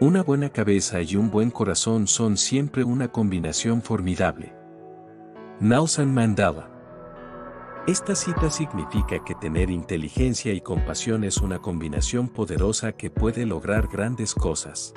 Una buena cabeza y un buen corazón son siempre una combinación formidable. Nelson Mandela esta cita significa que tener inteligencia y compasión es una combinación poderosa que puede lograr grandes cosas.